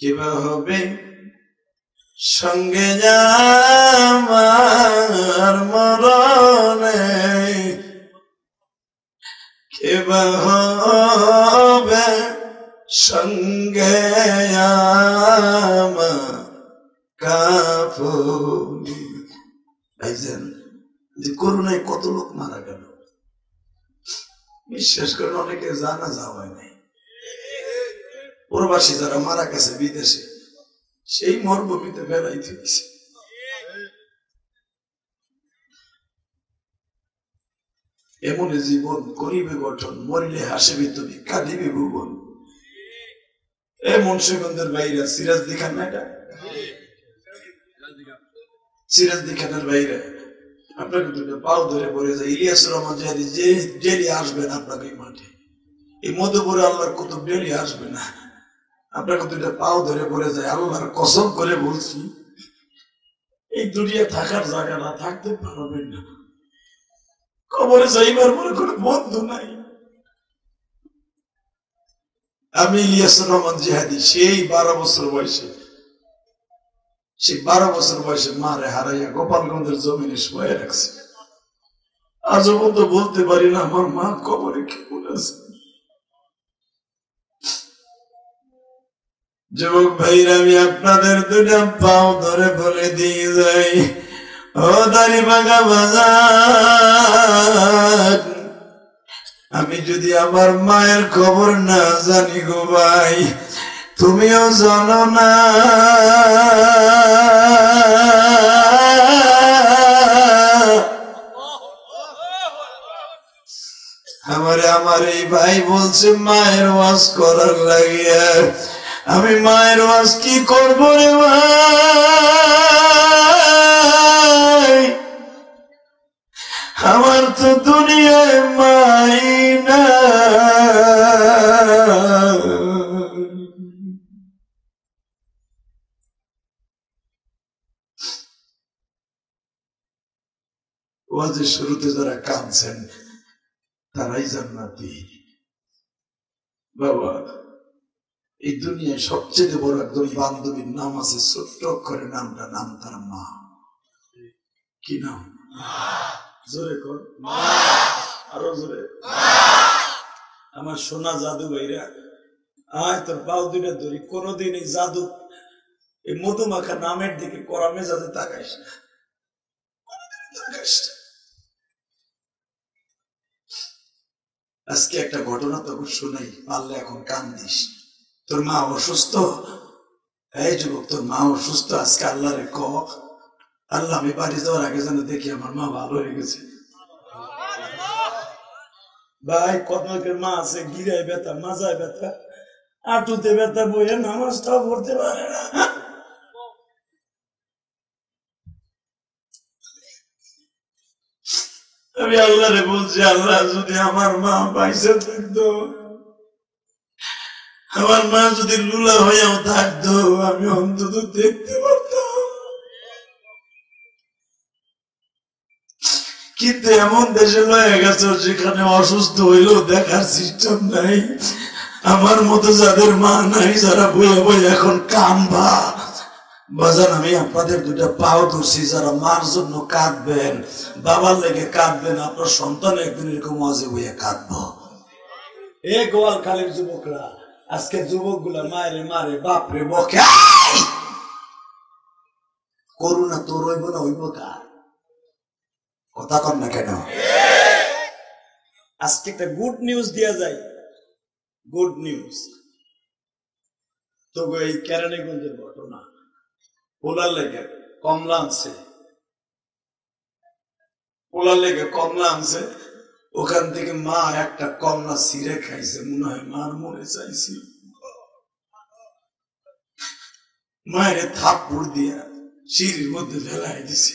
কিবা হবে সঙ্গে কিবা হবে সঙ্গে ভাইজান, যে কত লোক মারা গেল? বিশ্বাস করেন, অনেকে জানা যাওয়ায় নাই। প্রবাসী যারা মারা গেছে বিদেশে, সেই মরভূমিতে বেড়াইতে গেছে এমন জীবন করিবে গঠন, মরিলে হাসিবি তুমি কাঁদিবি ভুবন। এ মুন্সিগঞ্জের বাইরে সিরাজ দিখান না এটা সিরাজ দিখানের বাইরে। আপনাকে দুটো পাও ধরে পড়ে যায়, ইলিয়াস রহমান জাহাদি যে ডেলি আসবেন আপনাকে এই মাঠে। এই মধুপুরে আল্লাহর কুতুব ডেলি আসবে না। আপনাকে দুইটা পাও ধরে পড়ে যায় আল্লাহর কসম করে বলছি, এই দুনিয়া থাকার জায়গা না, থাকতে পারবেন না। কবরে যাইবার পরে কোনো বন্ধু নাই। আমি ইলিয়াস রহমান জিহাদি, সেই বারো বছর বয়সে, সেই বারো বছর বয়সে মারে হারাইয়া গোপালগঞ্জের জমিনে শুয়ে রাখছে। আজও বলতে পারি না, আমার মা কবরে কেমন আছে? যুবক ভাইরা, আমি আপনাদের দুটা পাও ধরে বলে দিয়ে যাই। ও দাড়ি বাগা বাজার, আমি যদি আমার মায়ের খবর না জানি গো ভাই, তুমিও জানো না। আমারে, আমার এই ভাই বলছে মায়ের ওয়াজ করার লাগিয়া আমি মায়ের ওয়াজ কি করব রে আমার তো দুনিয়ায় মাই না ওয়াজের শুরুতে যারা কাঁদছেন, তারাই জান্নাতি। বাবা। এই দুনিয়ায় সবচেয়ে বড় একদম বান্ধবীর নাম আছে ছোট্ট অক্ষরে নামটা, নাম তার মা। কি নাম? জোরে কর। আরও জোরে। আমার সোনা জাদু ভাইরা, আয় তোর পাও দুইটা ধরি কোনোদিন এই জাদু, এই মধুমাখা নামের দিকে করামে যাতে তাকাইস না। আজকে একটা ঘটনা তখন শোনাই, পারলে এখন কান দিস তোর মা অসুস্থ? এই যুবক, তোর মা অসুস্থ? আজকে আল্লাহরে ক? আল্লাহ, আমি বাড়ি যাওয়ার আগে যেন দেখি আমার মা ভালো হয়ে গেছে। ভাই মা আছে, গিরায় ব্যথা, মাজায় ব্যথা। আটুতে ব্যথা বইয়ে নামাজটাও পড়তে পারে না। আমি আল্লাহরে বলছি, আল্লাহ, যদি আমার মা পাইসে থাকতো আমার মা যদি লুলা হইয়াও থাকতো, আমি অন্তত দেখতে পারতাম। কিন্তু এমন দেশে লয়ে গেছে যেখানে অসুস্থ হইলেও দেখার সিস্টেম নাই। আমার মতো যাদের মা নাই, যারা বইয়া বই এখন কামবা। বাজান, আমি আপনাদের দুটা পাও ধরছি, যারা মার জন্য কাঁদবেন, বাবার লেগে কাঁদবেন, আপনার সন্তান একদিন এরকম মজে বইয়া কাঁদবো। এ গোয়াল খালের যুবকরা আজকে যুবকগুলা মায়ের মারে, বাপরে বকে! করুণা তোর হইব না, হইব কার? কথা কর না কেন? আজকে একটা গুড নিউজ দিয়া যায় গুড নিউজ তো এই কেরানীগঞ্জের ঘটনা। পোলার লেগে কমলা আনছে। পোলার লেগে কমলা আনছে। ওখান থেকে মা একটা কমলা ছিঁড়ে খাইছে, মনে হয় মার মনে চাইছিল মায়ের থাপ্পড় দিয়া সিঁড়ির মধ্যে ফেলাই দিছে।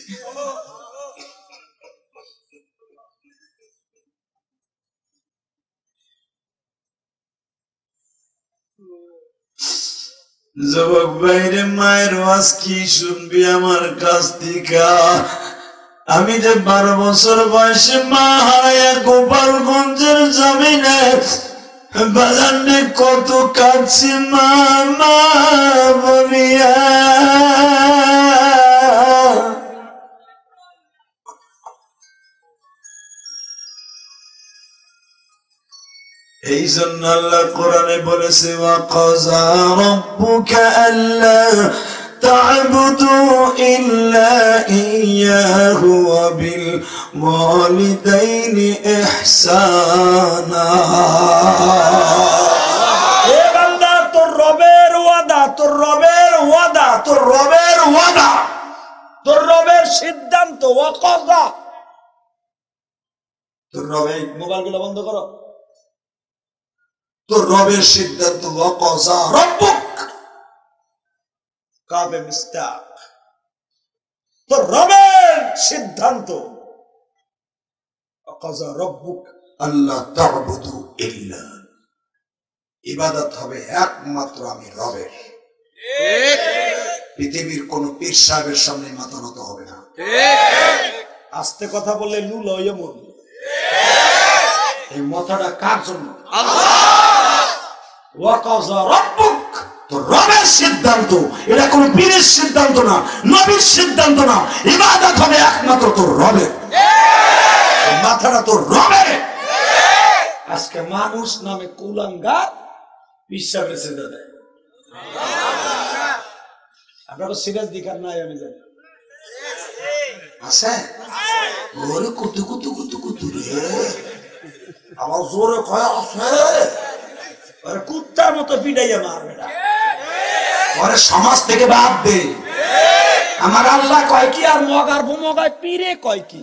যুবক বাইরে মায়ের ওয়াজ কি শুনবি আমার কাছ থেকে? আমি যে বারো বছর বয়সে মা হারাইয়া গোপালগঞ্জের জমিনে বাজানে কত কাছি মা বলিয়া। এই জন্য আল্লাহ কোরআনে বলেছে, ওয়া কজা রব্বুকা আল্লাহ এ বান্দা তোর রবের ওয়াদা তোর রবের ওয়াদা তোর রবের ওয়াদা তোর রবের সিদ্ধান্ত ওয়াকাযা তোর রবে মোবাইলগুলো বন্ধ করো তোর রবের সিদ্ধান্ত ওয়াকাযা রাব্বুক কাবে মিস্তাক তোর রবের সিদ্ধান্ত। আল্লাহ তা'বুদু ইল্লা। ইবাদত হবে একমাত্র আমি রবের। পৃথিবীর কোন পীর সাহেবের সামনে মাথা নত হবে না। আস্তে কথা বললে লুল হয়ে মরবে এই মাথাটা কার জন্য? রব্বুক তো রবের সিদ্ধান্ত। এটা কোন পীরের সিদ্ধান্ত না, নবীর সিদ্ধান্ত না। ইবাদত হবে একমাত্র তোর রবের। মাথাটা তোর রবের। আজকে মানুষ নামে কুলাঙ্গার আপনারা সিরিয়াস দিকার নাই, আমি জানি। আছে? ওরে কুতু কুতু কুতু কুতু রে। আমার জোরে কয়, আছে? আরে কুত্তার মতো পিটাইয়া মারবে না। ওরে সমাজ থেকে বাদ দে। আমার আল্লাহ কয় কি আর মগার ভুমগায় পীরে কয় কি?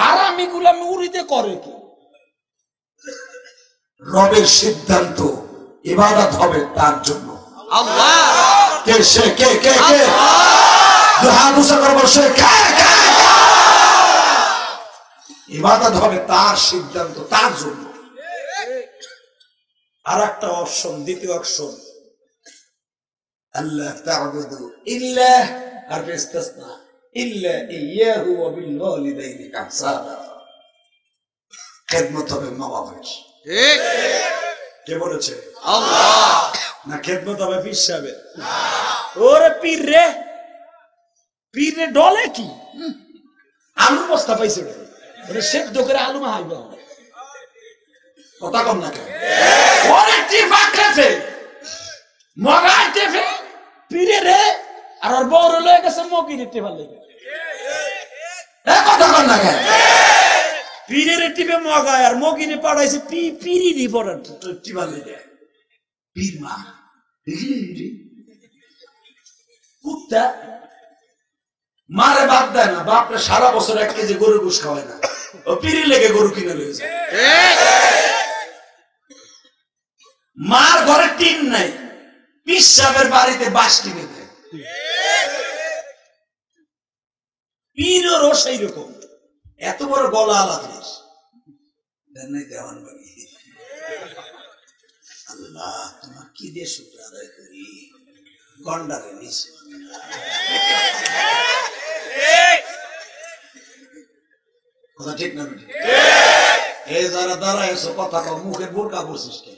হারামি গুলামি উড়িতে করে কি? রবের সিদ্ধান্ত ইবাদত হবে তার জন্য। কে সে? কে কে কে? দু উঁচা করে বসে কে কে ইবাদত হবে তার সিদ্ধান্ত তার জন্য। আর একটা অপশন দ্বিতীয় অপশন আল্লাহ তা'বুদু ইল্লা আর ইস্তিসনা ইল্লা ইয়াহু ওয়া বিল ওয়ালিদাইনি ইহসানা খেদমত হবে মা বাবার কে বলেছে? না খেদমত হবে পীর সাহেবের। ওরে পীর রে। পীর রে ডলে কি? আলু বস্তা পাইছে ওরে সেদ্ধ করে আলু মাহাইবে কথা কম না কেন? ওরে টিফা মগাই টেফে পীরে রে আর ওর বউর লয়ে গেছে কথা কম না কেন? পীরের টিপে মগায় আর মকিরে পাঠাইছে পি টিবা লেগে পীর মা কুত্তা মারে বাদ দেয় না বাপরে সারা বছর এক কেজি গরুর গুস খাওয়ায় না। ও পিড়ি লেগে গরু কিনে যায়। মার ঘরে টিন নাই। পিসাবের বাড়িতে বাস কিনে দেয়। পীরেরও সেই রকম এত বড় গলা আলাদা দেওয়ান কি দিয়ে কথা ঠিক না কথা মুখে বোরকা পড়ছিস কে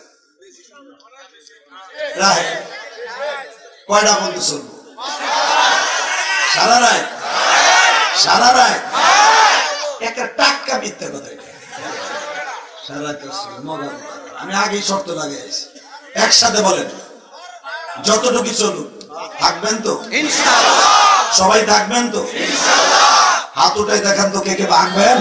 রায়। কয়টা চলবো সারা রায়? সারা রায়? একটা টাক্কা মিথ্যা কথা এটা। সারা আমি আগেই শর্ত লাগাইছি একসাথে বলেন যতটুকু চলুক থাকবেন তো? সবাই থাকবেন তো? হাত উঠাই দেখান তো কে কে ভাঙবেন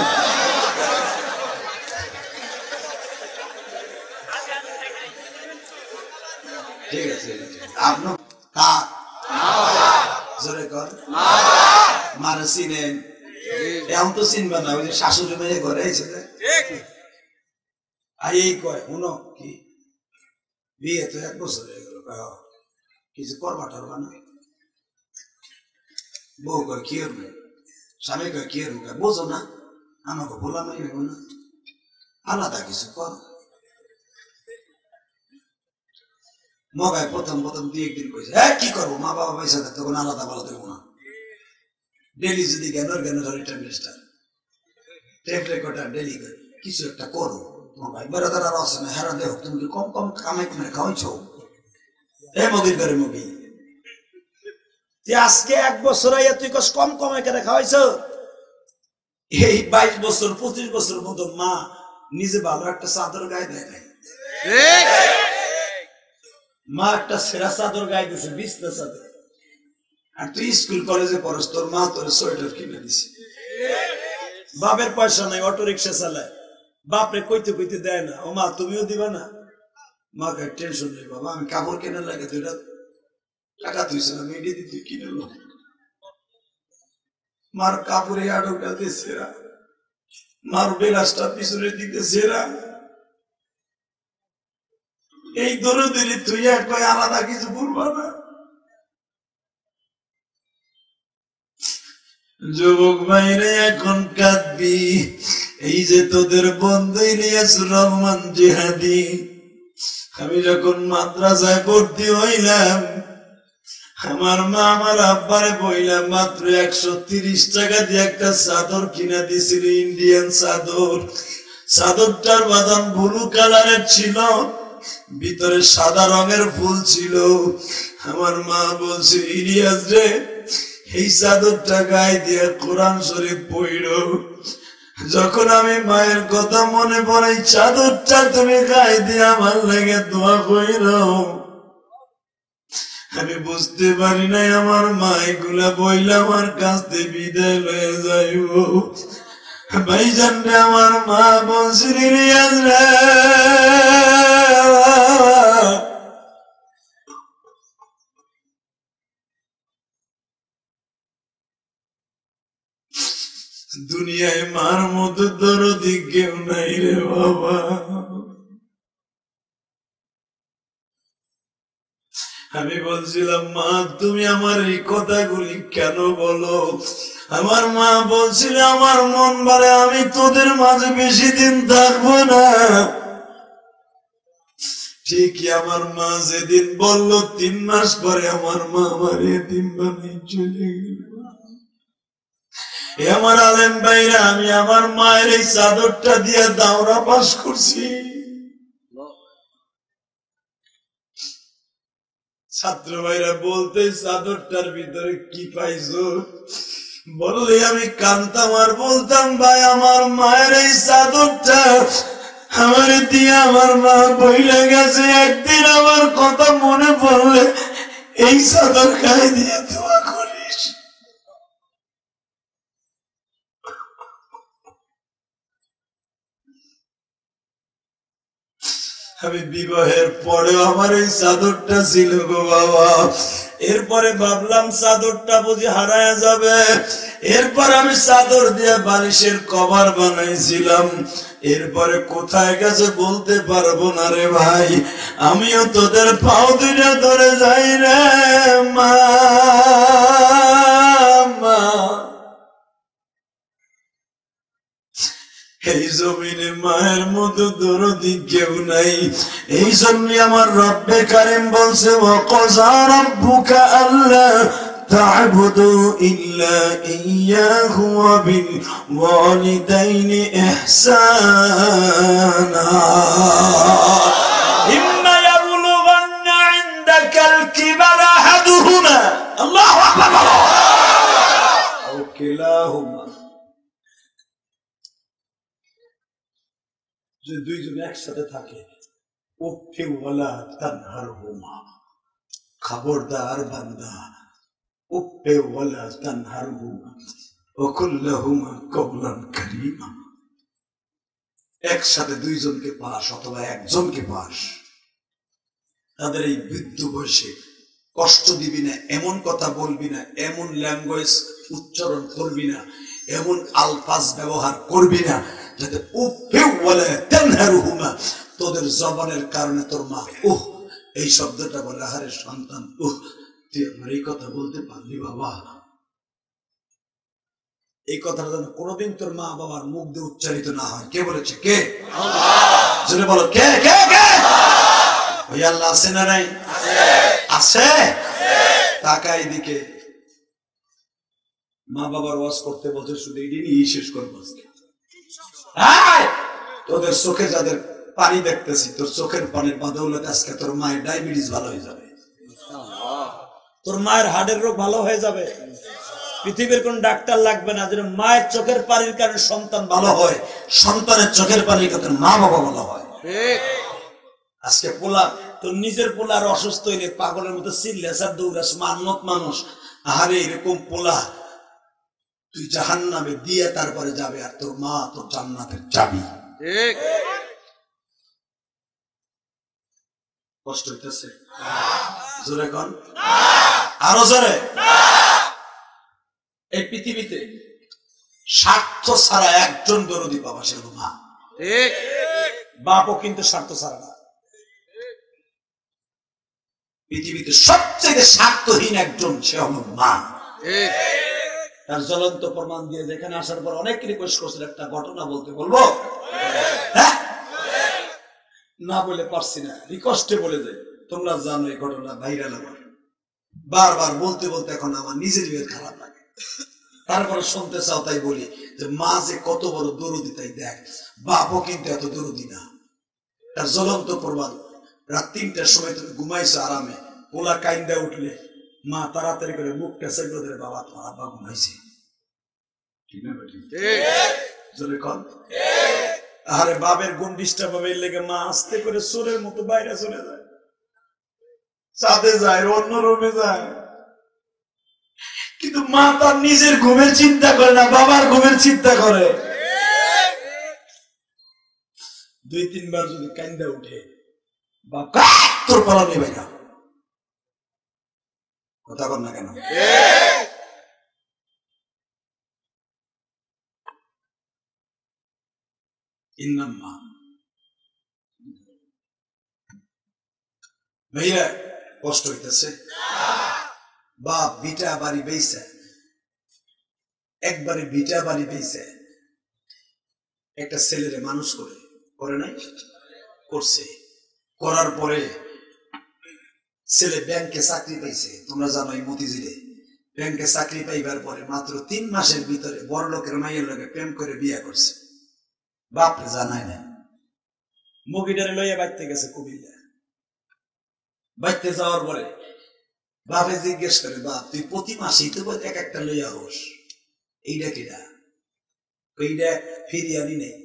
ঠিক আছে আপনার কাক জোরে কর। মারে চিনেন এখন তো চিনবে না ওই যে শাশুড়ি মেয়ে ঘরে এসে আর এই কয় শুনো কি? বিয়ে তো এক বছর হয়ে গেল কয়, "হ, কিছু করবা টরবা না? বউ কয় কি স্বামী কয় কি বোঝো না। আমাকে হইব না। আলাদা কিছু কর। মগায় প্রথম প্রথম দুই একদিন কইছে হ্যাঁ কি করব? মা বাবা পয়সা থাকতে কোনো আলাদা বলা দেবো না। ডেলি যদি জ্ঞানের জ্ঞানের ধরে টেম্পলেস্টার টেপ রেকর্ডার ডেলি কিছু একটা করো, তোমার ভাই বেড়াদার আর আছে না হেরা দেহ তুমি কি কম কম কামাই করে খাওয়াইছ? এ, মগির করে মগি। আজকে এক বছর আইয়া তুই কস কম কমে কেটে খাওয়াইছ? এই বাইশ বছর, পঁচিশ বছর মতো মা নিজে ভালো একটা চাদর গায়ে দেয় নাই। মা একটা সেরা চাদর গায়ে দিছে বিছনা চাদর। আর তুই স্কুল, কলেজে পড়স, তোর মা তোর সোয়েটার কিনে দিছে। বাপের পয়সা নাই অটো রিক্সা চালায়। বাপরে কইতে কইতে দেয় না, ও মা, তুমিও দিবা না? মাকে টেনশন নেই বাবা, আমি কাপড় কেনার লাগে দুইটা টাকা তুইছিলাম এটি দিয়ে তুই কিনে মার কাপড়ে ডালতে সেরা মার বেলাসটা পিছনের দিকে সেরা এই দরদিনী তুই এক আলাদা কিছু বলবা না? যুবক ভাইরে, এখন কাঁদবি। এই যে তোদের বন্ধু ইলিয়াস রহমান জিহাদি, আমি যখন মাদ্রাসায় ভর্তি হইলাম, আমার মা আমার আব্বারে বইলাম, মাত্র একশো তিরিশ টাকা দিয়ে একটা চাদর কিনা দিছিল, ইন্ডিয়ান চাদর। চাদরটার বাদাম ব্লু কালারের ছিল। ভিতরে সাদা রঙের ফুল ছিল। আমার মা বলছে, ইলিয়াস রে, এই চাদরটা গায়ে দিয়ে কোরআন শরীফ পড়ল যখন আমি মায়ের কথা মনে পড়ে চাদরটা তুমি গায়ে দিয়ে আমার লেগে দোয়া কইর। আমি বুঝতে পারি নাই আমার মা এগুলা বইলে আমার কাছ থেকে বিদায় লয়ে যাইব। ভাইজান রে আমার মা বলছিল দুনিয়ায় মার মতো দরদি কেউ নাই রে বাবা। আমি বলছিলাম, মা, তুমি আমার এই কথাগুলি কেন বলো? আমার মা বলছিল, আমার মন বলে আমি তোদের মাঝে বেশি দিন থাকব না। ঠিকই আমার মা যেদিন বলল, তিন মাস পরে আমার মা আমার এদিন বানিয়ে চলে গেল। আমার আলেম ভাইরা, আমি আমার মায়ের এই চাদরটা দিয়ে দাওরা পাস করছি। ছাত্র ভাইরা বলতে, চাদরটার ভিতরে কি পাইছো? বললে আমি কান্তাম আর বলতাম, ভাই, আমার মায়ের এই চাদরটা আমার দিয়ে আমার মা বইলে গেছে। একদিন আমার কথা মনে পড়লে এই চাদর গায়ে দিয়ে দোয়া করিস। আমি বিবাহের পরেও আমার এই চাদরটা ছিল গো বাবা। এরপরে ভাবলাম চাদরটা বুঝি হারায় যাবে। এরপর আমি চাদর দিয়ে বালিশের কভার বানাইছিলাম। এরপরে কোথায় গেছে বলতে পারব না রে ভাই। আমিও তোদের পাও দুইটা ধরে যাই রে মা এই জমিনে মায়ের মতো দরদি কেউ নাই এই জন্য আমার রব্বে কারিম বলছে ওয়াকাযা রাব্বুকা আল্লা تعبدوا إلا إياه وبالوالدين إحسانا إما يبلغن عندك الكبر أحدهما الله أكبر أو كلاهما যে দুইজন একসাথে থাকে তানহার হুমা, খবরদার বান্দা তানহার হুমা ওকুল্লাহুমা কবলান একসাথে দুইজনকে পাস অথবা একজনকে পাস, তাদের এই বৃদ্ধ বয়সে কষ্ট দিবি না, এমন কথা বলবি না, এমন ল্যাঙ্গুয়েজ উচ্চারণ করবি না, এমন আলফাজ ব্যবহার করবি না যাতে বলে, তেনহারুহুমা তোদের জবানের কারণে তোর মা, উহ এই শব্দটা বলে, আহারে সন্তান, উহ, তুই আমার এই কথা বলতে পারলি বাবা। এই কথাটা যেন কোনোদিন তোর মা বাবার মুখ দিয়ে উচ্চারিত না হয়। কে বলেছে? কে? জোরে বলো, কে কে কে? ওই আল্লাহ আছে না নাই? আছে? টাকা এদিকে। মা বাবার ওয়াজ করতে বলতে শুধু এটি নিয়ে শেষ করব আজকে। তোদের চোখে যাদের পানি দেখতেছি তোর চোখের পানির বাদৌলতে আজকে তোর মায়ের ডায়াবেটিস ভালো হয়ে যাবে। তোর মায়ের হার্টের রোগ ভালো হয়ে যাবে। পৃথিবীর কোন ডাক্তার লাগবে না যেন মায়ের চোখের পানির কারণে সন্তান ভালো হয়। সন্তানের চোখের পানির কথা মা বাবা ভালো হয়। আজকে পোলা তোর নিজের পোলার অসুস্থ হইলে পাগলের মতো চিল্লাস আর দৌড়াস মান্নত মানুষ। আহারে এরকম পোলা তুই জাহান নামে দিয়ে তারপরে যাবে আর তোর মা তোর জান্নাতের চাবি। কষ্ট হইতেছে? জোরে কন। আরও জোরে। এই পৃথিবীতে স্বার্থ ছাড়া একজন দরদি পাবা সে মা। বাপও কিন্তু স্বার্থ ছাড়া না। পৃথিবীতে সবচেয়ে স্বার্থহীন একজন সে হলো মা। তার জ্বলন্ত প্রমাণ দিয়ে যেখানে আসার পর অনেক রিকোয়েস্ট করছিল, একটা ঘটনা বলতে বলব? হ্যাঁ? না বলে পারছি না। রিকোয়েস্টে বলে দেয়, তোমরা জানো এই ঘটনা ভাইরাল আমার। বারবার বলতে বলতে এখন আমার নিজের বের খারাপ লাগে। তারপরে শুনতে চাও, তাই বলি যে, মা যে কত বড় দরদি, তাই দেখ, বাপও কিন্তু এত দরদি না। তার জ্বলন্ত প্রমাণ, রাত তিনটার সময় তুমি ঘুমাইছো আরামে, পোলা কাইন্দা উঠলে মা তাড়াতাড়ি করে মুখটা সেগুলো ধরে বাবা তোমার আব্বা ঘুমাইছে। ঠিক না বেটি? জোরে কন। আরে বাবের গুণ ডিস্টার্ব হবে লেগে মা আস্তে করে সোরের মতো বাইরে চলে যায়। সাথে যায় অন্য রুমে যায়। কিন্তু মা তার নিজের ঘুমের চিন্তা করে না বাবার ঘুমের চিন্তা করে। দুই তিনবার যদি কান্দা উঠে বাপ তোর পালা নেবে না। কথা কর না কেন? কষ্ট হইতেছে। বাপ বিটা বাড়ি বেইছে। একবারে বিটা বাড়ি বেইছে। একটা ছেলেরে মানুষ করে করে নাই? করছে। করার পরে ছেলে ব্যাংকে চাকরি পাইছে, তোমরা জানো এই মতিঝিলে। ব্যাংকে চাকরি পাইবার পরে মাত্র তিন মাসের ভিতরে বড় লোকের মাইয়ের লোকে প্রেম করে বিয়ে করছে। বাপরে জানায় না। মুগিটারে লইয়া বাইতে গেছে কুমিল্লা। বাইতে যাওয়ার পরে বাপে জিজ্ঞেস করে, বাপ, তুই প্রতি মাসেই তো এক একটা লইয়া হোস এইটা কিনা এইটা ফিরিয়ে আনি নেই।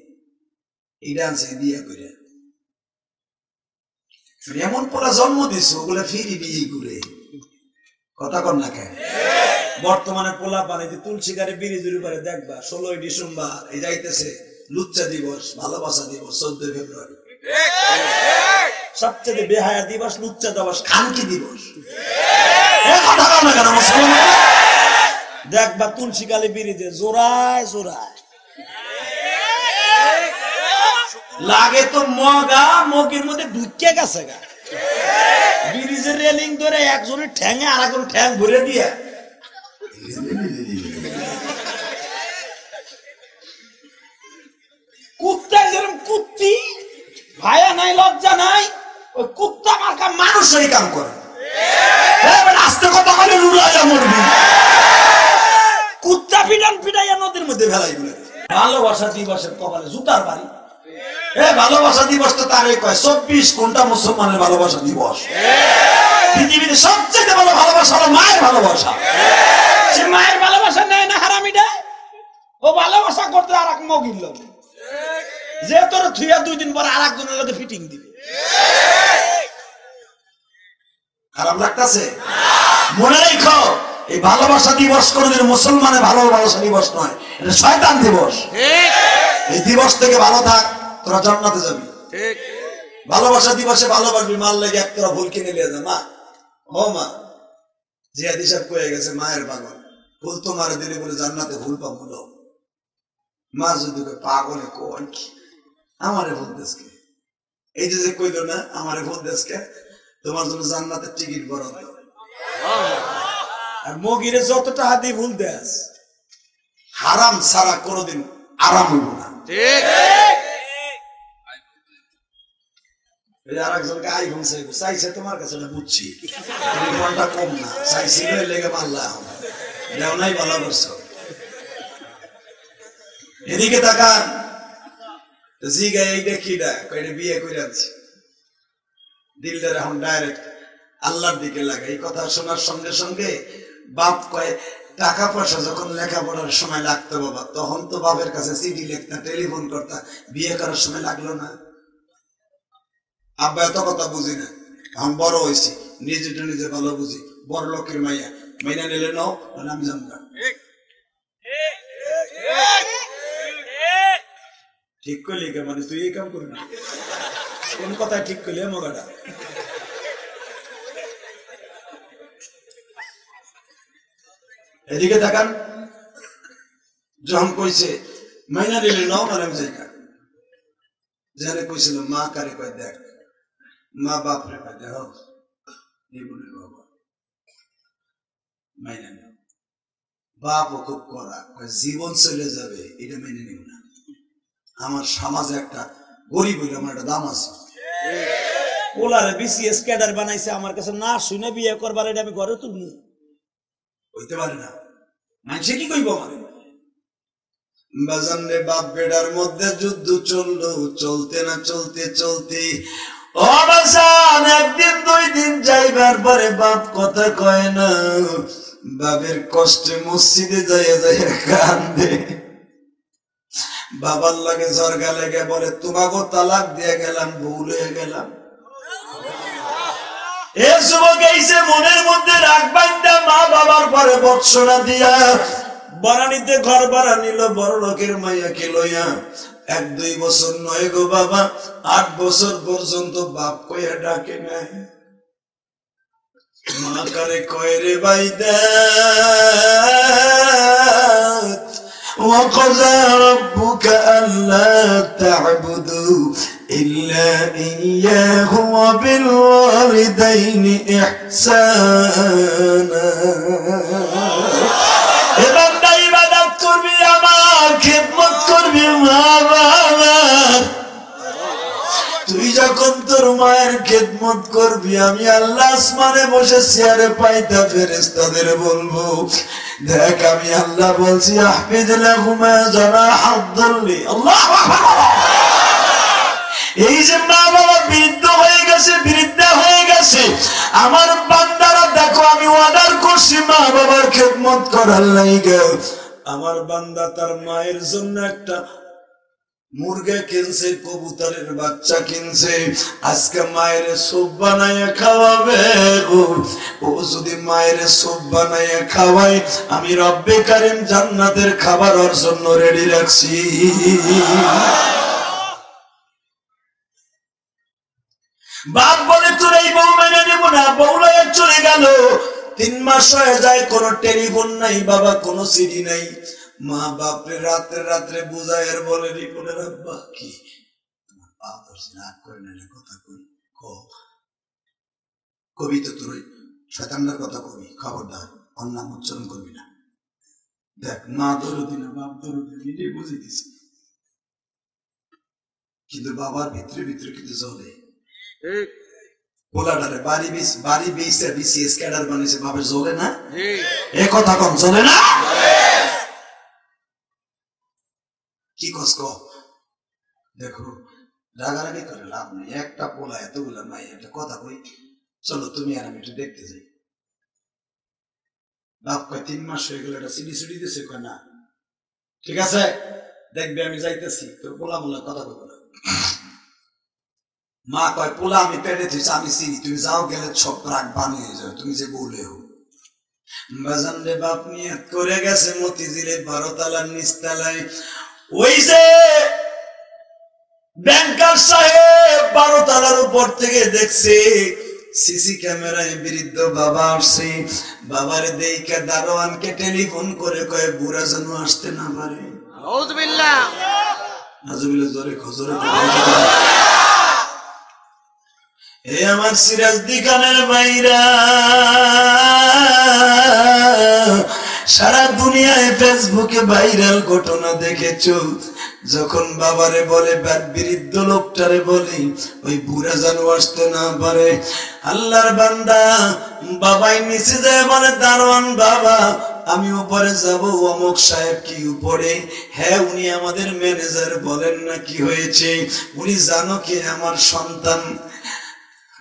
এইটা আনছে বিয়ে করে মানে এমন পোলা জন্ম দিছে ওগুলা ফিরি বিয়ে করে। কথা কর না কেন? বর্তমানে পোলা পানিতে তুলসী গাড়ি বিরিজুরি করে দেখবা, ষোলোই ডিসেম্বর, এই যাইতেছে লুচ্চা দিবস, ভালোবাসা দিবস, চোদ্দই ফেব্রুয়ারি। সবচেয়ে বেহায়া দিবস, লুচ্চা দিবস, খানকি দিবস। দেখবা তুলসী গালি বিরিজে জোড়ায় জোড়ায়। লাগে তো মগা মগের মধ্যে ঢুকে গেছে গা। ব্রিজের রেলিং ধরে একজনের ঠ্যাঙে আর একজন ঠ্যাং ভরে দিয়ে। কুত্তা যেরকম কুত্তি ভায়া নাই লজ্জা নাই ওই কুত্তা মার্কা মানুষ এই কাম করে। বেটা, আস্তে কথা বলে রুড়াইয়া মরবি। কুত্তা পিটান পিটাইয়া নদীর মধ্যে ফেলাই ভালোবাসা দিবসের কপালে জুতার বাড়ি। এ ভালোবাসা দিবস তো তারই কয় চব্বিশ কোনটা মুসলমানের ভালোবাসা দিবস? পৃথিবীতে সবচেয়ে ভালো ভালোবাসা হলো মায়ের ভালোবাসা। সে মায়ের ভালোবাসা নেয় না হারামিটা ও ভালোবাসা করতে আর এক মগিল লোক। যে তোর থুইয়া দুই দিন পর আর একজনের লোকে ফিটিং দিবে। খারাপ লাগতেছে? মনে রেখো এই ভালোবাসা দিবস কোনদিন মুসলমানের ভালোবাসা দিবস নয় এটা শয়তান দিবস। এই দিবস থেকে ভালো থাক। তোরা জান্নাতে যাবি। ঠিক। ভালোবাসা দিবসে ভালোবাসবি মাল লেগে এক তোরা ভুল কিনে নিয়ে যা মা। ও মা জিয়াদ হিসাব কয়ে গেছে মায়ের পাগল। ভুল তো মারে দিলে বলে জান্নাতে ভুল পাবো না। মা যদি পাগলে কয় কি? আমারে ভুল দেশকে এই যে যে কইল না আমারে ভুল দেশকে তোমার জন্য জান্নাতের টিকিট বরাদ্দ। আর মগিরে যত টাকা দিয়ে ভুল দেস। হারাম সারা কোনোদিন আরাম হইব না। এই আর চাইছে তোমার কাছে বুঝছি। কম না দেও নাই ভালো জি বিয়ে করে এখন ডাইরেক্ট আল্লাহর দিকে লাগে। এই কথা শোনার সঙ্গে সঙ্গে বাপ কয়, টাকা পয়সা যখন লেখাপড়ার সময় লাগতো বাবা, তখন তো বাপের কাছে চিঠি লিখতা, টেলিফোন করতা, বিয়ে করার সময় লাগল না। আব্বা এত কথা বুঝি না। এখন বড় হয়েছি নিজেটা নিজে ভালো বুঝি। বড় লোকের মাইয়া। মাইনা নিলে নাও মানে আমি যাব। ঠিক করলি কে মানে তুই এই কাম করবি না। কোন কথা ঠিক করলি মগাটা? এদিকে তাকান। যখন কইছে মাইনা নিলে নাও মানে আমি যাই না যারে কইছিল, মা কারে কয় দেখ? মা বাপ রে কয় দেখ জীবনের বাবা। মাইনা নাও। বাপ খুব করা জীবন চলে যাবে, এটা মেনে নিব না। আমার সমাজে একটা গরিব হইলে আমার একটা দাম আছে। ওলারে বিসিএস ক্যাডার বানাইছে, আমার কাছে না শুনে বিয়ে করবার, এটা আমি ঘরে তুলবো হইতে পারে না। মানুষে কি কইব মানে বাজান বাপ বেড়ার মধ্যে যুদ্ধ চলল, চলতে না চলতে চলতে ও একদিন, দুই দিন যাইবার পরে বাপ কথা কয় না বাবের কষ্টে মসজিদে যাইয়া যাইয়া কান্দে। বাবার লাগে জর্গা লেগে বলে তোমাকে তালাক দিয়ে গেলাম, ভুল হয়ে গেলাম। এ যুবক এইসে মনের মধ্যে রাগ বাইন্দা মা বাবার পরে বৎসনা দিয়া, বারানিতে ঘর ভাড়া নিল বড় লোকের মাইয়া মাইয়াকে লইয়া। এক দুই বছর নয় গো বাবা আট বছর পর্যন্ত বাপ কইয়া ডাকে নাই মা কারে কয় রে বাইদা وقضى ربك ألا تعبدوا إلا إياه وبالوالدين إحسانا তোর মায়ের খেদমত করবি, আমি আল্লাহ আসমানে বসে চেয়ারে পাইতা ফেরেস্তাদের বলব, দেখ আমি আল্লাহ বলছি এই যে মা বাবা বৃদ্ধ হয়ে গেছে, বৃদ্ধা হয়ে গেছে, আমার বান্দারা দেখো, আমি অর্ডার করছি মা বাবার খেদমত করার লাইগে। আমার বান্দা তার মায়ের জন্য একটা মুরগা কিনছে, কবুতরের বাচ্চা কিনছে। আজকে মায়ের সুপ বানাইয়া খাওয়াবে গো। ও যদি মায়ের সুপ বানাইয়া খাওয়াই আমি রব্বে কারিম জান্নাতের খাবার ওর জন্য রেডি রাখছি। বাপ বলে, তোর এই বউ মেনে নেব না, বউ লয়ে চলে গেল। তিন মাস হয়ে যায়, কোনো টেলিফোন নাই, বাবা কোনো সিডি নাই। মা বাপরে রাত্রে রাত্রে বুঝায় আর বলে রিপনের আব্বা কি? তোমার বাপ ধরছে রাগ করে না কথা কই কবি তো তোর ওই কথা কবি খবরদার অন্য উচ্চারণ করবি না। দেখ মা দরদি না বাপ দরদি নিজে বুঝে দিছে। কিন্তু বাবার ভিতরে ভিতরে কিন্তু চলে পোলাডারে বাড়ি বিস বাড়ি বিসে বিসিএস ক্যাডার বানিয়েছে ভাবে চলে না? এ কথা কম চলে না? কি কস দেখো, রাগারাগি করে লাভ নেই। একটা পোলা এতগুলা নাই একটা কথা কই? চলো, তুমি আর আমি একটু দেখতে যাই। বাপ কয়, তিন মাস হয়ে গেল একটা সিডি সিডি দিছে? কয়, না। ঠিক আছে? দেখবে, আমি যাইতেছি। তোর পোলা মোলা কথা কইব না। মা কয়, পোলা, আমি পেটে থুইছি আমি চিনি তুমি যাও, গেলে সব রাগ বানিয়ে যাও তুমি যে বলে হো বাজান রে, বাপ নিয়ে করে গেছে মতিঝিলে বারো তালার নিচতলায়। ওই যে ব্যাংকার সাহেব বারো তালার উপর থেকে দেখছে সিসি ক্যামেরায় বৃদ্ধ বাবা আসছে। বাবার দেইকা দারোয়ানকে টেলিফোন করে কয়ে বুড়া যেন আসতে না পারে। এ আমার সিরাজ দিকানের মাইরা। সারা দুনিয়ায় ফেসবুকে ভাইরাল ঘটনা দেখেছ? যখন বাবারে বলে বৃদ্ধ লোকটারে বলি, ওই বুড়া যেন আসতে না পারে। আল্লাহর বান্দা, বাবাই নিচে যায় বলে, দারোয়ান বাবা, আমি উপরে যাব, অমুক সাহেব কি উপরে? হ্যাঁ উনি আমাদের ম্যানেজার, বলেন না কি হয়েছে? উনি জানো কি আমার সন্তান?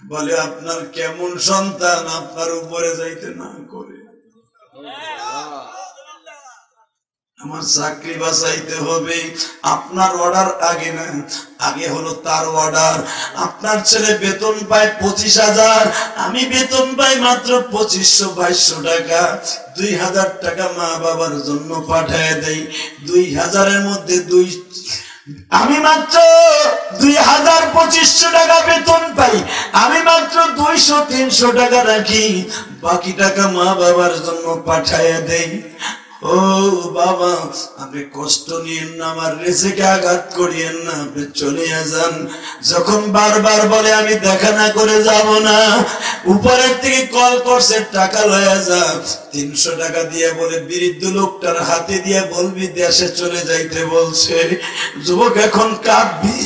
বলে, আপনার কেমন সন্তান? আপনার উপরে যাইতে না করে। আমার চাকরি বাঁচাইতে হবে। আপনার অর্ডার আগে না, আগে হলো তার অর্ডার আপনার ছেলে বেতন পায় পঁচিশ হাজার, আমি বেতন পাই মাত্র পঁচিশশো বাইশশো টাকা। দুই হাজার টাকা মা বাবার জন্য পাঠায় দেই। দুই হাজারের মধ্যে দুই, আমি মাত্র দুই হাজার পঁচিশশো টাকা বেতন পাই। আমি মাত্র দুইশো তিনশো টাকা রাখি। বাকি টাকা মা বাবার জন্য পাঠায় দেই। ও বাবা, আপনি কষ্ট নিয়েন না, আমার রেসেকে আঘাত করিয়েন না, আপনি যান। যখন বারবার বলে, আমি দেখা না করে যাব না, উপরের থেকে কল করছে, টাকা লয়ে যা তিনশো টাকা দিয়ে বলে লোকটার হাতে দিয়ে বলবি, দেশে চলে যাইতে বলছে। যুবক এখন কাঁদবি।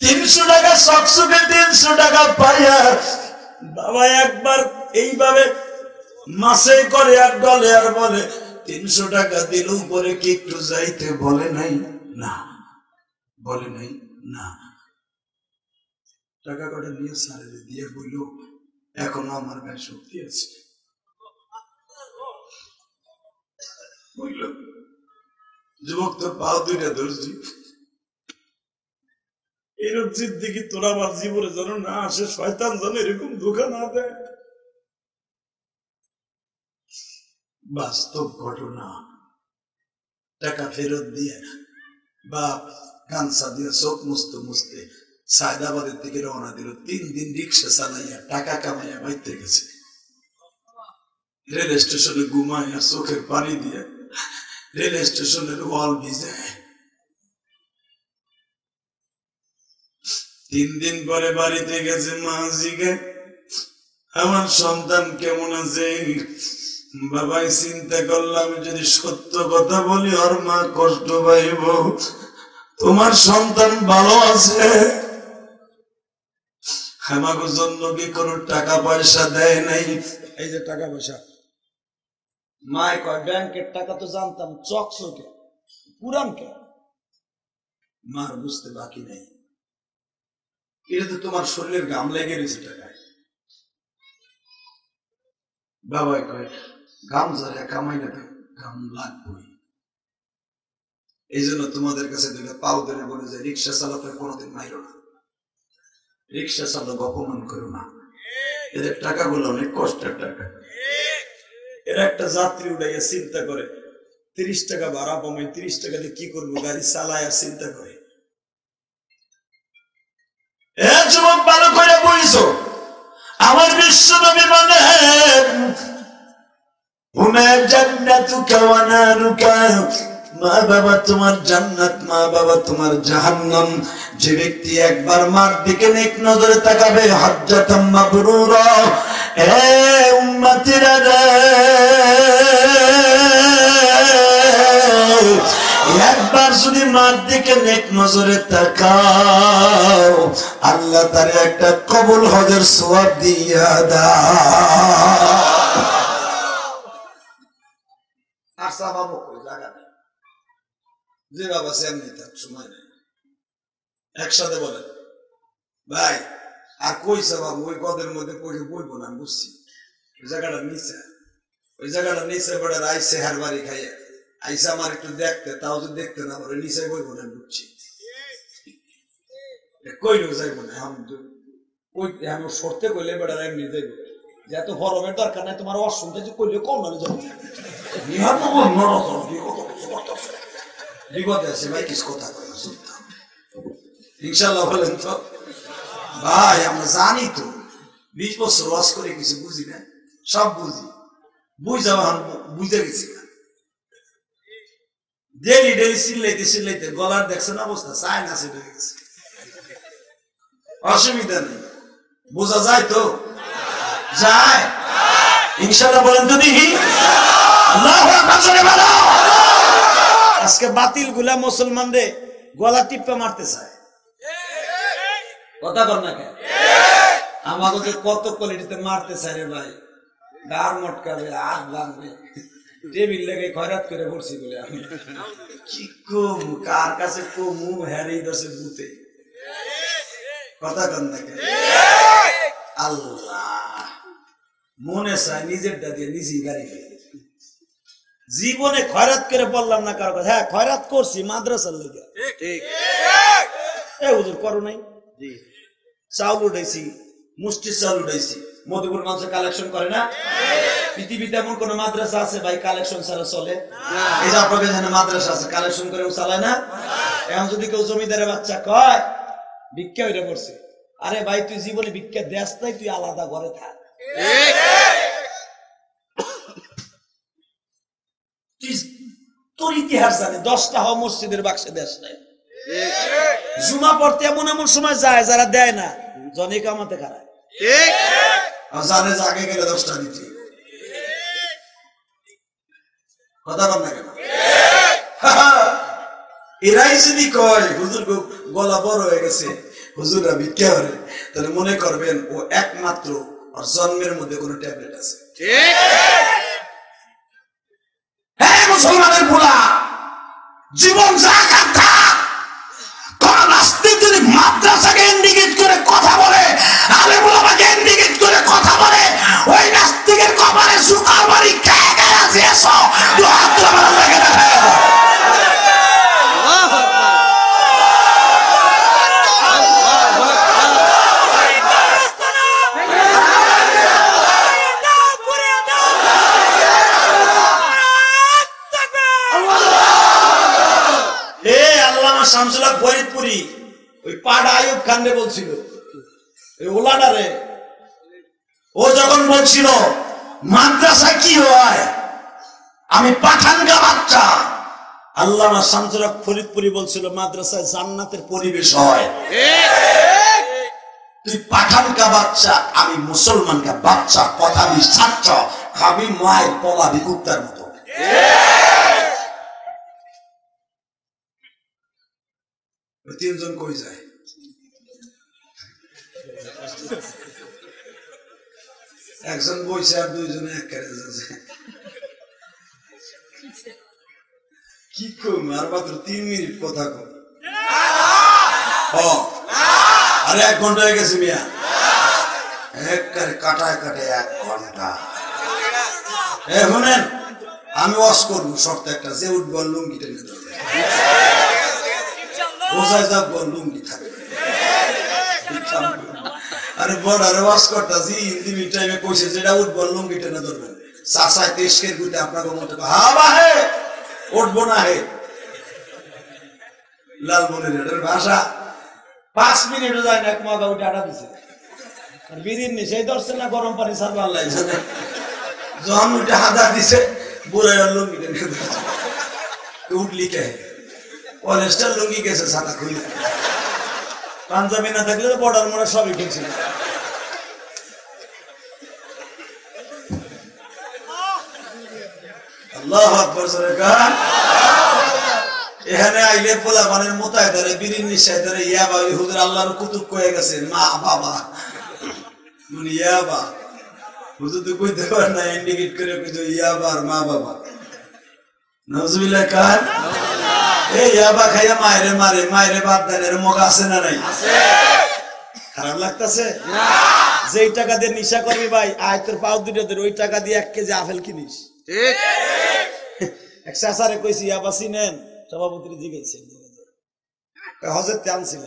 তিনশো টাকা সকসুকে তিনশো টাকা পাইয়া বাবা একবার এইভাবে মাসে করে এক ডলে আর বলে, তিনশো টাকা দিল, উপরে কি একটু যাইতে বলে নাই? না। বলে নাই, না। টাকা কটা নিয়ে সারে দিয়ে বইল এখনও আমার গায়ে শক্তি আছে। যুবক তো পাও দুইটা ধরছি। এরকম জিদ্দিগি তোরা আমার জীবনে যেন না আসে, শয়তান যেন এরকম ধোকা না দেয়। বাস্তব ঘটনা। টাকা ফেরত দিয়ে বা গানসা দিয়ে চোখ মুছতে মুছতে সায়দাবাদের থেকে রওনা দিল। তিন দিন রিক্সা চালাইয়া টাকা কামাইয়া বাইতে গেছে। রেল স্টেশনে ঘুমাইয়া চোখের পানি দিয়ে রেল স্টেশনের ওয়াল ভিজে। তিন দিন পরে বাড়িতে গেছে মাঝিকে আমার সন্তান কেমন আছে? বাবাই চিন্তা করলাম, যদি সত্য কথা বলি ওর মা কষ্ট পাইব। তোমার সন্তান ভালো আছে? আমাকে জন্য কি কোনো টাকা পয়সা দেয় নাই? এই যে টাকা পয়সা। মায় কয়, ব্যাংকের টাকা তো জানতাম, চকচকে। পুরান কে? মার বুঝতে বাকি নাই। এটা তো তোমার শরীরের গাম লেগে গেছে টাকায়। বাবাই কয় গাম যারা কামাই না কেন, গাম লাগবই। এই জন্য তোমাদের কাছে দুইটা পাও ধরে বলে যে রিক্সা চালাতে কোনোদিন মাইরো না। রিক্সা চালক অপমান করো না। এদের টাকাগুলো অনেক কষ্টের টাকা। এরা একটা যাত্রী উঠাইয়া চিন্তা করে তিরিশ টাকা ভাড়া পামাই তিরিশ টাকা দিয়ে কি করব গাড়ি চালায় চিন্তা করে। যুবক ভালো করে বইছো আমার বিশ্ব নবী মানে হুমে জান্নাতুকা ওয়া মা বাবা তোমার জান্নাত, মা বাবা তোমার জাহান্নাম। যে ব্যক্তি একবার মার দিকে নেক নজরে তাকাবে, হজ্জাতাম মাবরুরা। একবার যদি মার দিকে নেক নজরে তাকাও, আল্লাহ তার একটা কবুল হজের সোয়াব দিয়া দা আশা বাবু কই জায়গা সেমনি থাক সময় নেই একসাথে বলেন ভাই আর কইছে বাবু ওই গদের মধ্যে কইছে বইব না বুঝছি ওই জায়গাটা নিচে ওই জায়গাটা নিচে বেড়ে আইসে হার বাড়ি খাইয়া আইসে আমার একটু দেখতে তাও যদি দেখতে না পারে নিচে বইব না বুঝছি কইলেও যাইব না তো- ওই আমি সরতে কইলে বেড়া এমনি যাইব দরকার নাই, তোমার অসুবিধা যে করলে কম বিপদে আছে। ভাই, কিছু কথা ইনশাল্লাহ বলেন তো, ভাই, আমরা জানি তো, বিশ বছর ওয়াজ করে কিছু বুঝি না? সব বুঝি। বুঝা বুঝে গেছি না। ডেলি ডেলি চিল্লাইতে চিল্লাইতে গলার দেখছেন অবস্থা চায় না গেছে। অসুবিধা নেই। বোঝা যায় তো? বলো। আজকে বাতিলগুলা মুসলমান রে গলা টিপে মারতে চায়। কথা কর না কেন? আমাকে কত কোয়ালিটিতে মারতে চায় রে ভাই। গার মটকাবে হাত ভাঙবে টেবিল লেগে খয়রাত করে পড়ছি বলে আমি। কি কম, কার কাছে কমু হ্যারি দশে বুতে কথা আল্লাহ। মনে চায় নিজেরটা দিয়ে নিজেই গাড়ি জীবনে খয়রাত করে বললাম না কারও কথা। হ্যাঁ খয়রাত করছি মাদ্রাসার লেগে এ হুজুর করো নাই? চাউল উঠাইছি মুষ্টির চাউল উঠাইছি। মধুপুর মানুষ কালেকশন করে না? পৃথিবীতে এমন কোন মাদ্রাসা আছে ভাই কালেকশন ছাড়া চলে? এই যে আপনাকে জানে মাদ্রাসা আছে কালেকশন করে ও চালায় না? এখন যদি কেউ জমিদারের বাচ্চা কয় ভিক্ষা হইরে করছে আরে ভাই তুই জীবনে ভিক্ষা দেশ নাই তুই আলাদা ঘরে থাক। তোর ইতিহাস জানে, দশটা হওয়া মসজিদের বাক্সে দেশ জুমা পড়তে এমন এমন সময় যায় যারা দেয় না জনে কামাতে জানে আগে গেলে দশটা এরাই যদি কয়, হুজুর গলা বড় হয়ে গেছে। হুজুরা ভিক্ষা করে। তাহলে মনে করবেন ও একমাত্র ওর জন্মের মধ্যে কোনো ট্যাবলেট আছে। হ্যাঁ মুসলমানের ভোলা জীবন যা কান্তা কোন যদি মাদ্রাসাকে ইন্ডিকেট করে কথা বলে আলে আমাকে ইন্ডিকেট করে কথা বলে ওই নাস্তিকের কপালে সুকার বাড়ি খেয়ে খেয়ে আছে এসো? দু হাত তুলে আমার আল্লাহকে দেখায় দাও। হে আল্লামা শামসুল্লাহ ফরিদপুরি, ওই পাড়া আয়ুব খান্ডে বলছিল। ওই ওলাডারে ও যখন বলছিল মাদ্রাসা কি হয়? আমি পাঠানগা বাচ্চা। আল্লামা শামসুল্লাহ ফরিদপুরি বলছিল, মাদ্রাসায় জান্নাতের পরিবেশ হয়। তুই পাঠানকা বাচ্চা, আমি মুসলমানকা বাচ্চা, কথা ছাত্র খাবি মায়ের পলাবি কুত্তার মতো। তিনজন কই যায় একজন বইছে আর দুইজনে এক কি কম আর মাত্র তিন মিনিট কথা কম আরে এক ঘণ্টা হয়ে গেছে মিয়া এক কাটায় কাটে এক ঘণ্টা এ শুনেন আমি ওয়াশ করব শর্ত একটা যে উঠবো লুঙ্গি টেনে ধরবে বোঝায় যাব লুঙ্গি থাকবে আরে আরে ওয়াশ করতাছি হিন্দি মিড টাইমে কইছে যেটা উঠবো, লুঙ্গি টেনে ধরবেন চাষায় তেজকের গুটে আপনাকে মতো হা বাহে উঠবো না হে। লালমনির ভাষা। পাঁচ মিনিটও যায় এক মগা উঠে আটা দিছে। আর বিড়ির নিচে ধরছে না, গরম পানি সারবার লাগছে। যখন উঠে হাদা দিছে বুড়াই লুঙ্গি টেনে উঠলি কে? কলেজটার লুঙ্গি গেছে, ছাতা খুলে। পাঞ্জাবি না থাকলে বর্ডার মোড়া সবই খুলছিল। আল্লাহ আকবর গান এখানে আইলে পোলা মানের মোতায় ধরে বিড়ির নিশ্চয় ধরে ইয়া বা হুজুর আল্লাহর কুতুব কয়ে গেছে, মা, বাবা। মানে ইয়া বা। হুজুর তো কইতে পারে না ইন্ডিকেট করে কইতো ইয়া বা আর মা, বাবা। নজবিল্লাহ কার? এ ইয়াবা খাইয়া মায়েরে মারে মায়েরে মুখ আছে না নাই? খারাপ লাগতেছে? যেই টাকা দিয়ে নিশা করবি ভাই আয় তোর পাও দুটো তোর ওই টাকা দিয়ে এক কেজি আপেল কিনিস। এক চাষারে কইছি জিগেছে হজের তেল ছিল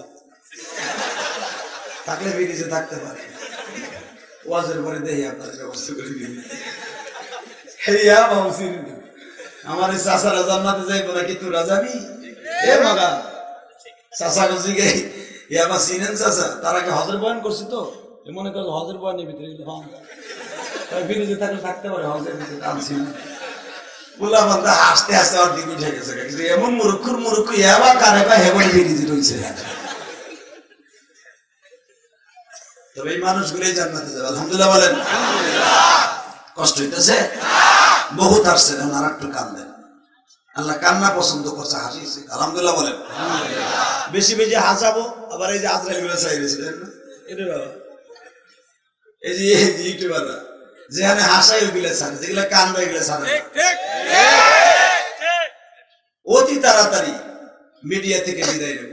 থাকলে বিরিজে থাকতে পারে। ওয়াজের পরে দেই আপনাদের ব্যবস্থা করে দিন হেয়া বাবু আমার এই চাষারা জান্নাতে যাইব নাকি তোরা যাবি এ মগা চাষা গজি গে বা চাষা তার আগে হজের বয়ান করছি তো। মনে এমন রইছে। তবে এই যাবে। আলহামদুলিল্লাহ বলেন। কষ্ট হইতেছে? বহুত আসছেন আর একটু কান্দেন। আল্লাহ কান্না পছন্দ করছে, হাসি আলহামদুলিল্লাহ বলেন। বেশি বেশি হাসাবো, আবার এই যে আজরাইলগুলো চাই রয়েছিলেন এটা বাবা এই যে ইউটিউবাররা যেখানে হাসাই ওগুলো ছাড়ে, যেগুলো কান্দা এগুলো ছাড়ে অতি তাড়াতাড়ি মিডিয়া থেকে বিদায় নেব।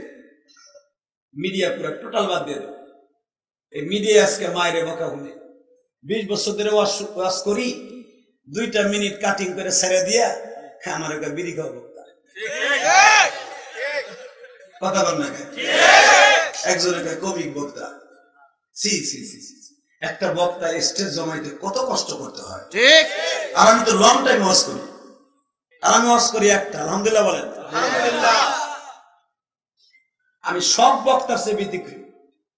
মিডিয়া পুরো টোটাল বাদ দিয়ে দেবো। এই মিডিয়া আজকে মায়ের বকা শুনে। বিশ বছর ধরে ওয়াশ করি, দুইটা মিনিট কাটিং করে ছেড়ে দিয়া আমার একটা বিড়ি খাওয়া বক্তা। কথা বল না একজন একটা কমিক বক্তা। C C C C C. একটা বক্তা স্টেজ জমাইতে কত কষ্ট করতে হয়। ঠিক। আর আমি তো লং টাইম ওয়াশ করি। আর আমি ওয়াশ করি একটা আলহামদুলিল্লাহ বলেন। আমি সব বক্তার চেয়ে ব্যতিক্রম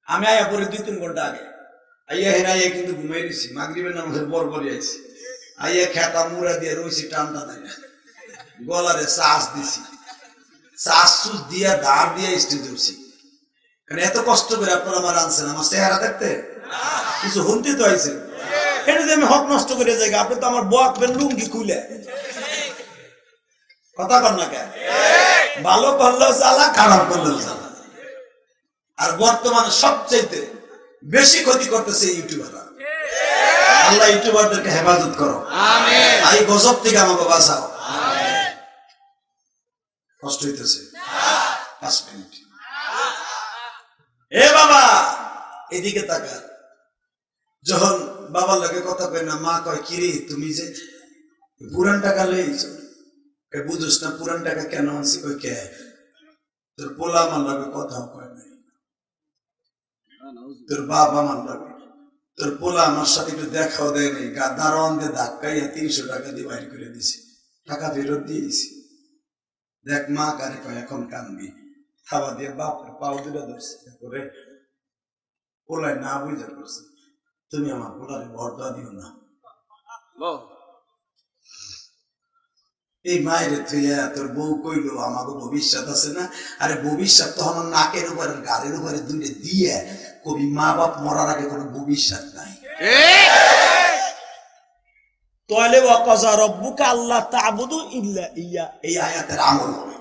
আমি আয়া পরে দুই তিন ঘণ্টা আগে। আইয়া হেরা আইয়া কিন্তু ঘুমাই দিছি। মাগরিবের নামাজের বর আইছি। আইয়া খেতা মুড়া দিয়ে রইছি টানটা দেয় না। গলারে চাষ দিছি। চাষ চুষ দিয়া ধার দিয়ে স্টেজে উঠছি। কারণ এত কষ্ট করে আপনারা আমার আনছেন আমার চেহারা দেখতে? কিছু হুমতি তো আইছে। এটা যে আমি হক নষ্ট করে যাই আপনি তো আমার বক বেন লুঙ্গি খুলে কথা কর না কেন? ভালো করলেও চালা খারাপ করলেও চালা আর বর্তমানে সবচাইতে বেশি ক্ষতি করতেছে ইউটিউবাররা। আল্লাহ ইউটিউবারদেরকে হেফাজত করো। এই গজব থেকে আমাকে বাঁচাও। কষ্ট হইতেছে। পাঁচ মিনিট। এ বাবা এদিকে তাকা যখন বাবার লাগে কথা কয় না মা কয় কিরে তুমি যে পুরান টাকা লইছ? বুঝোস না পুরান টাকা কেন আনছি? কই কে? তোর পোলা আমার লাগে কথা কয় নাই। তোর বাপ আমার লাগে। তোর পোলা আমার সাথে একটু দেখাও দেয়নি গা দারোয়ান দিয়ে ধাক্কাইয়া তিনশো টাকা দিয়ে বাইর করে দিছি। টাকা ফেরত দিয়েছি। দেখ মা কারে কয় এখন কানবি খাওয়া দিয়ে বাপের পাও দুটা ধরছে করে পোলায় না বুঝে করছে তুমি আমার পোলারে দিও না। এই মায়ের থুইয়া তোর বউ কইলো আমাকে ভবিষ্যৎ আছে না? আরে ভবিষ্যৎ তো আমার নাকের উপরে গাড়ির উপরে দুইটা দিয়ে কবি মা বাপ মরার আগে কোনো ভবিষ্যৎ নাই। তাহলে ওয়াকাজা রব্বুকা আল্লাহ তা'বুদু ইল্লা ইয়া এই আয়াতের আমল। হবে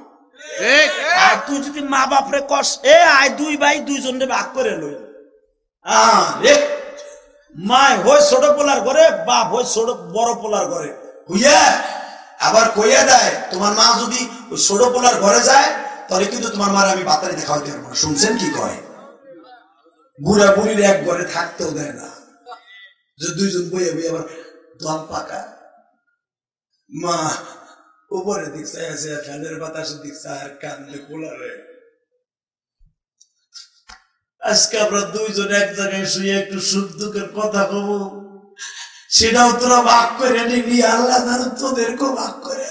আর তুই যদি মা বাপরে কস এ আয় দুই ভাই দুইজনে ভাগ করে লই আহ, রে মায় হয় ছোট পোলার ঘরে বাপ হয় ছোট বড় পোলার ঘরে। হুইয়া আবার কইয়া দেয় তোমার মা যদি ওই ছোট পোলার ঘরে যায় তাহলে কিন্তু তোমার মার আমি বাতারি দেখা হইতে পারব না। শুনছেন কি কয়? বুড়া বুড়ির এক ঘরে থাকতেও দেয় না। যে দুইজন বইয়ে বইয়ে আবার দল পাকা মা উপরে আছে আর কান্দে কোলারে আজকে আমরা দুইজন এক জায়গায় শুয়ে একটু সুখ দুঃখের কথা কব। সেটাও তোরা ভাগ করে নিবি আল্লাহ তোদেরকেও ভাগ করে।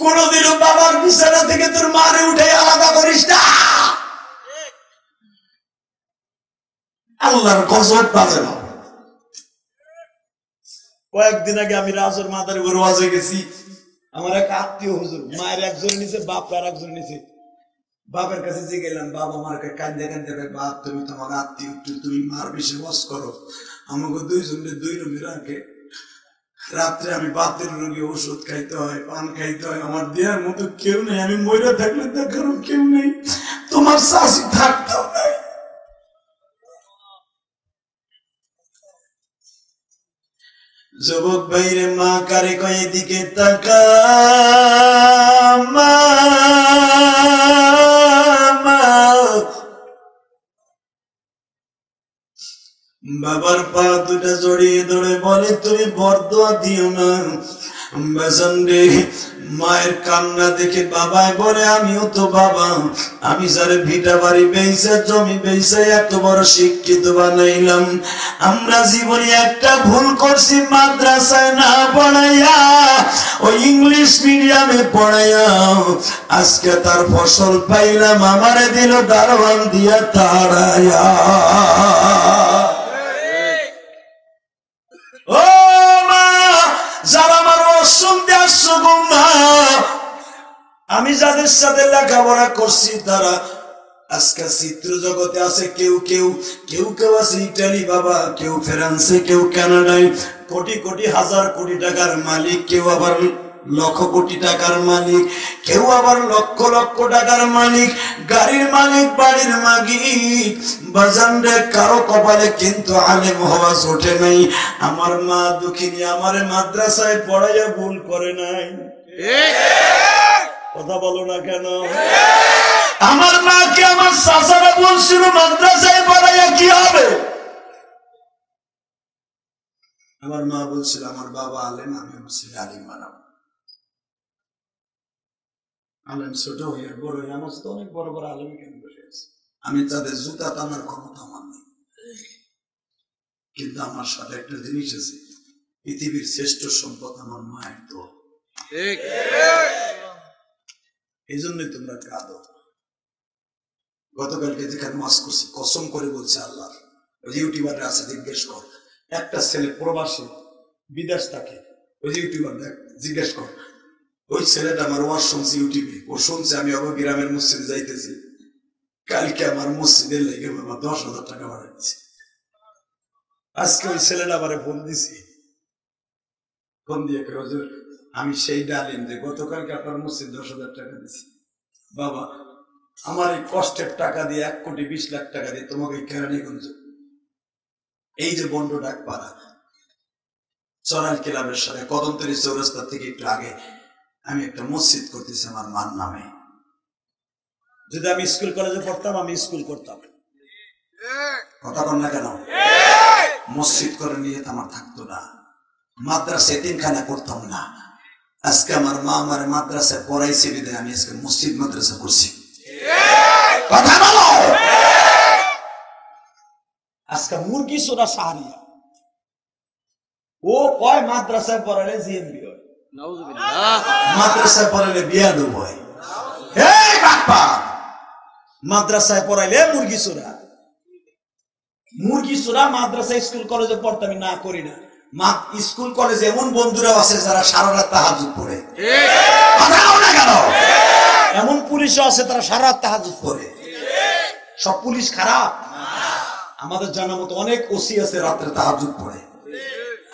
কোনদিনও বাবার বিছানা থেকে তোর মারে উঠে আলাদা করিস না। আল্লাহর গজব বাজে না। কয়েকদিন আগে আমি রাজর মাদার উপর ওয়াজে গেছি। আমার এক আত্মীয় হুজুর, মায়ের একজন নিচে বাপ আর একজন নিচে। বাপের কাছে যে গেলাম বাবা মারকে কান্দে কান্দে বাপ, তুমি তোমার আত্মীয় একটু তুমি মার বেশি ওয়াজ করো। আমাকে দুইজনে দুই রুমে রাখে। রাত্রে আমি বাতের রোগী ওষুধ খাইতে হয়, পান খাইতে হয়। আমার দেওয়ার মতো কেউ নেই, আমি মরে থাকলে দেখারও কেউ নেই। তোমার শাসি থাকতেও যুবক ভাইরে, মা কারে কয়ে দিকে তাকা। বাবার পা দুটা জড়িয়ে ধরে বলে, তুমি বরদোয়া দিও না বেসন রে মায়ের কান্না দেখে বাবায় বলে, আমিও তো বাবা। আমি যারে ভিটা বাড়ি বেইসা জমি বেইসা এত বড় শিক্ষিত বানাইলাম। আমরা জীবনে একটা ভুল করছি, মাদ্রাসায় না পড়াইয়া, ওই ইংলিশ মিডিয়ামে পড়াইয়া। আজকে তার ফসল পাইলাম, আমারে দিল দারোয়ান দিয়া তাড়াইয়া। আমি যাদের সাথে লেখাপড়া করছি, তারা আজকে চিত্র জগতে আছে, কেউ কেউ কেউ কেউ আছে ইটালি বাবা, কেউ ফ্রান্সে, কেউ কানাডায়, কোটি কোটি হাজার কোটি টাকার মালিক, কেউ আবার লক্ষ কোটি টাকার মালিক, কেউ আবার লক্ষ লক্ষ টাকার মালিক, গাড়ির মালিক, বাড়ির মালিক বাজান রে কারও কপালে কিন্তু আলেম হওয়া ওঠে নাই। আমার মা দুঃখিনী, আমার মাদ্রাসায় পড়াইয়া ভুল করে নাই। কথা বলো না কেন? আমার মাকে আমার শাসারা বলছিল মাদ্রাসায় পড়াইয়া কি হবে? আমার মা বলছিল আমার বাবা আলেম আমি আমার ছেলে আলিম বানাবো। আলেম ছোট হয়ে বড় হয়ে আমার সাথে অনেক বড় বড় আলেম কেন বসে আছে? আমি তাদের জুতা টানার ক্ষমতা আমার নেই। কিন্তু আমার সাথে একটা জিনিস আছে। পৃথিবীর শ্রেষ্ঠ সম্পদ আমার মায়ের দোয়া। ঠিক। এই জন্যই তোমরা কাঁদো গতকালকে যেখানে মাস করছি, কসম করে বলছে আল্লাহ ওই আছে, জিজ্ঞেস কর। একটা ছেলে প্রবাসী, বিদেশ থাকে, ওই ইউটিউবার জিজ্ঞেস কর। ওই ছেলেটা আমার ওয়াজ শুনছে ইউটিউবে, ও শুনছে আমি অব গ্রামের মসজিদে যাইতেছি। কালকে আমার মসজিদের লেগে বাবা দশ হাজার টাকা বাড়াইছে আজকে ওই ছেলেটা আমার ফোন দিছি। ফোন দিয়ে হুজুর আমি সেই ডালিম যে গতকালকে আপনার মসজিদ দশ হাজার টাকা দিছি বাবা, আমার এই কষ্টের টাকা দিয়ে এক কোটি বিশ লাখ টাকা দিয়ে তোমাকে কেরানীগঞ্জ এই যে বন্ড ডাক পাড়া চরাল ক্লাবের সাথে কদমতরি চৌরাস্তা থেকে একটু আগে আমি একটা মসজিদ করতেছি আমার মার নামে। যদি আমি স্কুল কলেজে পড়তাম, আমি স্কুল করতাম। কথা বল না কেন? মসজিদ করে নিয়ে আমার থাকতো না। মাদ্রাসা তিনখানা করতাম না। আজকে আমার মা আমার মাদ্রাসায় পড়াইছে বিদায় আমি আজকে মসজিদ মাদ্রাসা করছি কথা বলো। আজকে মুরগি সোনা সাহারিয়া ও কয় মাদ্রাসায় পড়ালে জিএমবি হয়? মাদ্রাসায় পড়াইলে বিয়া দেব এই বাপ্পা! মাদ্রাসায় পড়াইলে মুরগি সোনা মুরগি সোনা মাদ্রাসা স্কুল কলেজে পড়তে আমি না করি না। স্কুল, কলেজে এমন বন্ধুরাও আছে যারা সারা রাত তাহাজুদ পড়ে। কেন? এমন পুলিশও আছে তারা সারা রাত তাহাজুদ পড়ে। সব পুলিশ খারাপ? আমাদের জানা মতো অনেক ওসি আছে রাত্রে তাহাজুদ পড়ে।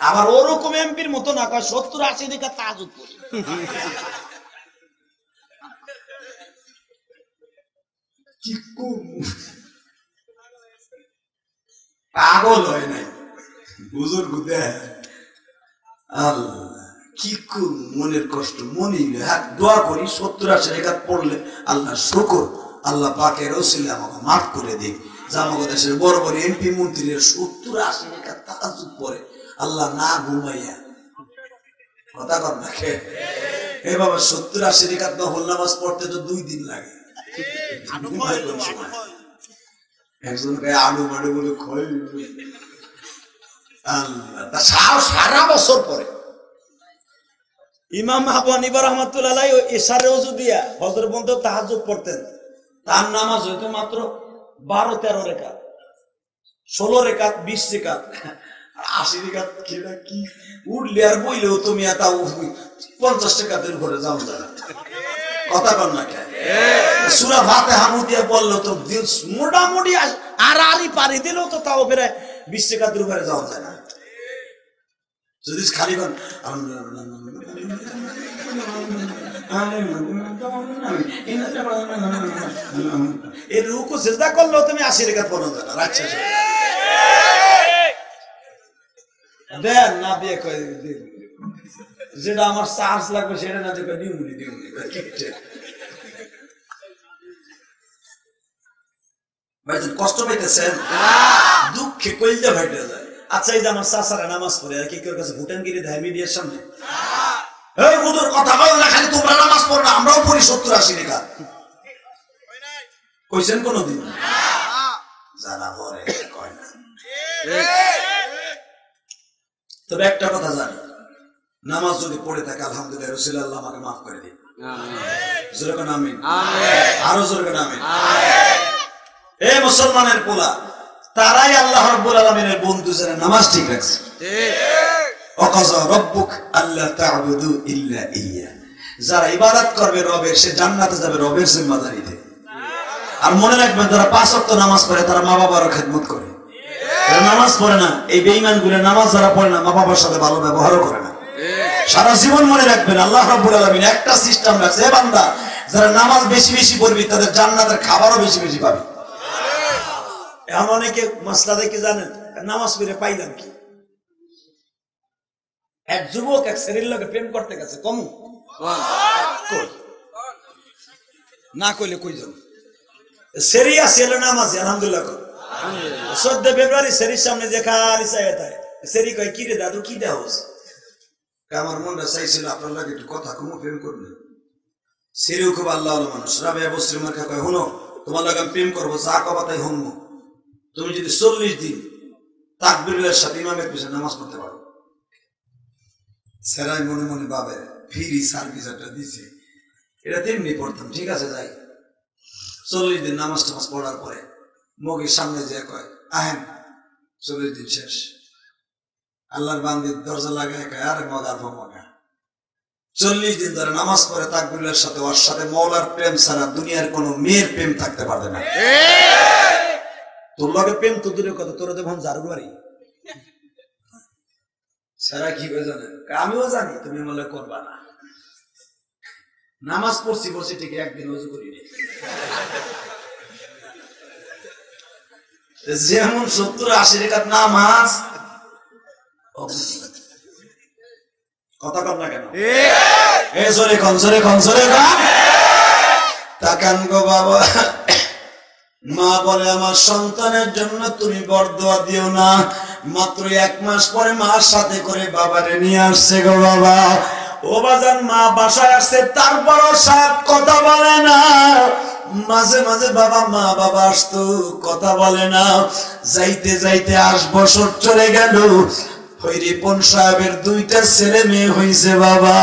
আবার ওরকম এমপির মতো না, কয় সত্তর আশি দিকে তাহাজুদ পড়ে। পাগল হয় নাই। দেখ। আল্লাহ কি মনের কষ্ট মনে হাত দোয়া করি সত্তর আশি রেখাত পড়লে আল্লাহ শুকর আল্লাহ পাকের ওসিলে আমাকে মাফ করে দিক। যে দেশের বড় বড় এমপি মন্ত্রীর সত্তর আশি রেখাত তাহাজুদ পড়ে আল্লাহ না ঘুমাইয়া। কথা কর না খে এ বাবা সত্তর আশি রেখাত নফল নামাজ পড়তে তো দুই দিন লাগে? একজন আলু মাডু বলে খয় সারা বছর পরে। ইমাম আবু হানিফা রহমাতুল্লাহ এসারে ওজু দিয়া হজর বন্ধ তাহাজুদ পড়তেন। তার নামাজ হইতো মাত্র বারো, তেরো রেখাত, ষোলো রেখাত, বিশ রেখাত, আশি রেখাত খেলা কি? উঠলে আর বইলেও তুমি আর তাও পঞ্চাশ টাকাতের উপরে যাও যারা কথা কর না কেন? সুরা ভাতে হামু দিয়ে বলল তো, মোটামুটি আর আরই পারি দিলেও তো তাও ফেরে বিশ রেখাতের উপরে যাওয়া যায় না। যদি খালি কর এই রুকু সেজদা করলেও তুমি আশি রেখাত পড়ো না, শেষে। দেন না কয় দিন। যেটা আমার চার্জ লাগবে সেটা না কয় দিউনি দিউনি কষ্ট পাইতেছেন দুঃখে কইলজা ভাইটা যায় আচ্ছা এই যে আমার চাচারা নামাজ পড়ে আর কি কেউ কাছে ভুটানগিরি দেয় মিডিয়ার সামনে? এই হুজুর কথা বল না খালি তোমরা নামাজ পড়ো না আমরাও পড়ি সত্তর আশি টাকা কইছেন কোনদিন? কয় না। তবে একটা কথা জানি নামাজ যদি পড়ে থাকে আলহামদুলিল্লাহ রসুল আল্লাহ আমাকে মাফ করে দিন। জোরে আমিন। আরও জোরে কোন আমিন। এ মুসলমানের পোলা তারাই আল্লাহ রব্বুল আলমিনের বন্ধু যারা নামাজ ঠিক রাখছে। যারা ইবাদত করবে রবের সে জান্নাতে যাবে রবের জিম্মাদারিতে। আর মনে রাখবেন যারা পাঁচ অক্ট নামাজ পড়ে তারা মা বাবারও খেদমত করে। নামাজ পড়ে না এই বেইমানগুলো নামাজ যারা পড়ে না মা বাবার সাথে ভালো ব্যবহারও করে না। সারা জীবন মনে রাখবেন আল্লাহ রাব্বুল আলামিন একটা সিস্টেম রাখছে। বান্দা যারা নামাজ বেশি বেশি পড়বি তাদের জান্নাতের খাবারও বেশি বেশি পাবে। এখন অনেকে মাসলা দেখে জানেন, নামাজ পড়ে পাইলাম কি? এক যুবক এক শ্রেণির লোকে প্রেম করতে গেছে, কম। না কইলে কই যাব? সেরি আছে, এলো নামাজি, আলহামদুলিল্লাহ চোদ্দ ফেব্রুয়ারি সেরির সামনে যে খালি চাই তাই। সেরি কয়, কি রে দাদু, কি দেওয়া হচ্ছে আমার মনটা চাইছিল আপনার লাগে একটু কথা কমো, প্রেম করবে। সেরেও খুব আল্লাহ মানুষ। রাবে বসরি মার্কা কয়, হুনো, তোমার লাগে আমি প্রেম করব, যা কবা তাই হুনবো তুমি যদি চল্লিশ দিন তাকবিরের সাথে ইমামের পিছনে নামাজ পড়তে পারো। সেরাই মনে মনে ভাবে, ফ্রি সার্ভিস একটা দিছে এটা তেমনি পড়তাম, ঠিক আছে, যাই। চল্লিশ দিন নামাজ টামাজ পড়ার পরে মগের সামনে যে কয়, আহেন, চল্লিশ দিন শেষ। আল্লাহর বান্দির দরজা লাগায় আরে মগা ভো মগা। চল্লিশ দিন ধরে নামাজ পড়ে তাকবিরের সাথে, ওর সাথে মৌলার প্রেম ছাড়া দুনিয়ার কোনো মেয়ের প্রেম থাকতে পারবে না। তোর লগে প্রেম তো দূরের কথা তোর দেখুন ঝাড়ু বাড়ি। সারা কি করে জানে? আমিও জানি তুমি বলে করবা না। নামাজ পড়ছি পড়ছি ঠিক একদিন অজু করিনি যেমন সত্তর আশি রেখাত নামাজ কথা কর না কেন? এ সরে কন সরে কন সরে কন। তাকান গো বাবা। মা বলে, আমার সন্তানের জন্য তুমি বরদোয়া দিও না। মাত্র এক মাস পরে মার সাথে করে বাবারে নিয়ে আসছে গো বাবা। ও বাজান, মা বাসায় আসছে, তারপরও সাত কথা বলে না। মাঝে মাঝে বাবা, মা বাবা আসতো, কথা বলে না। যাইতে যাইতে আট বছর চলে গেল। ওই রিপন সাহেবের দুইটা ছেলে মেয়ে হয়েছে বাবা।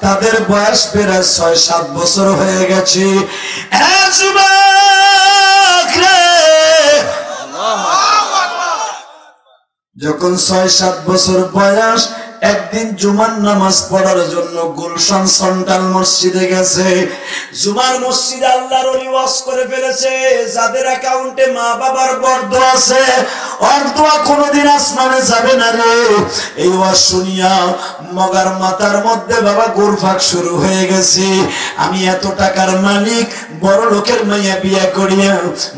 তাদের বয়স প্রায় ছয় সাত বছর হয়ে গেছে! যখন ছয় সাত বছর বয়স একদিন জুমার নামাজ পড়ার জন্য গুলশান সেন্ট্রাল মসজিদে গেছে। জুমার মসজিদে আল্লাহর ওলি ওয়াজ করে ফেলেছে। যাদের অ্যাকাউন্টে মা বাবার বর্দ আছে অর্দোয়া কোনোদিন আসমানে যাবে না রে। এই ওয়াজ শুনিয়া মগার মাথার মধ্যে বাবা গোরফাক শুরু হয়ে গেছে। আমি এত টাকার মালিক, বড় লোকের মাইয়া বিয়া করিয়া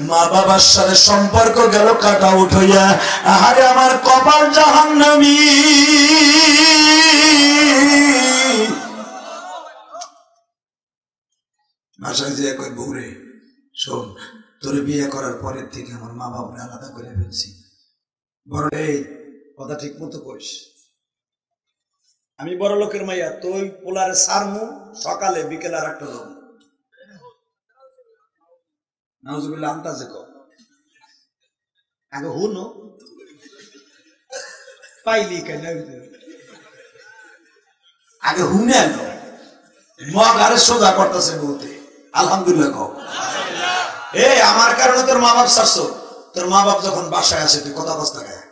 মা বাবার সাথে সম্পর্ক গেল, কাটা উঠইয়া, আহারে আমার কপাল জাহান্নামী। যে শোন, তোর বিয়ে করার পরের থেকে আমার মা বাবা আলাদা করে ফেলছি। বড়, এই কথা ঠিক মতো কইস। আমি বড় লোকের মাইয়া, তুই পোলারে সারমু, সকালে বিকেল আর একটা লোক নাউজুবিল্লাহ আন্তাজে কর আগে পাইলি কেন? আগে হুনে এলো মগ আরে সোজা করতেছে বউতে। আলহামদুলিল্লাহ কও। এ আমার কারণে তোর মা বাপ ছাড়ছো? তোর মা বাপ যখন বাসায় আসে তুই কথা কষ্ট গায়